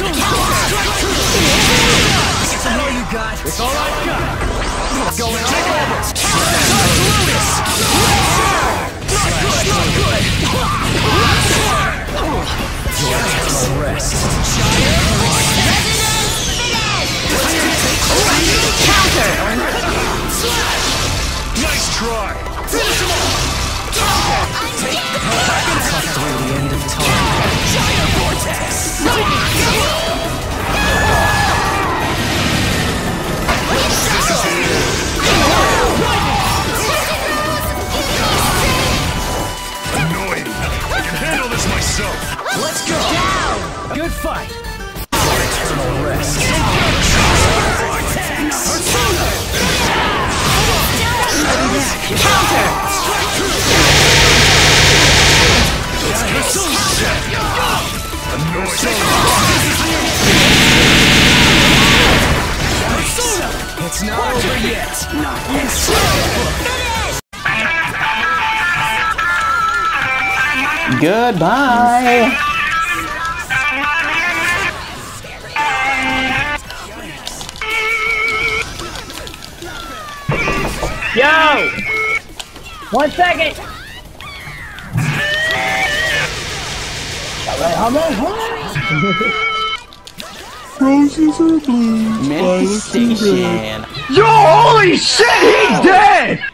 That's all you got. It's all I got. It's going all over. Eternal rest. Counter! Nice try. Cut through Let's go. Down! Good fight. Eternal rest. Counter! It's not over yet. Not yet. Goodbye. Yo! One second! Wait, hold on, hold on. Mini. Yo, holy shit, he's dead!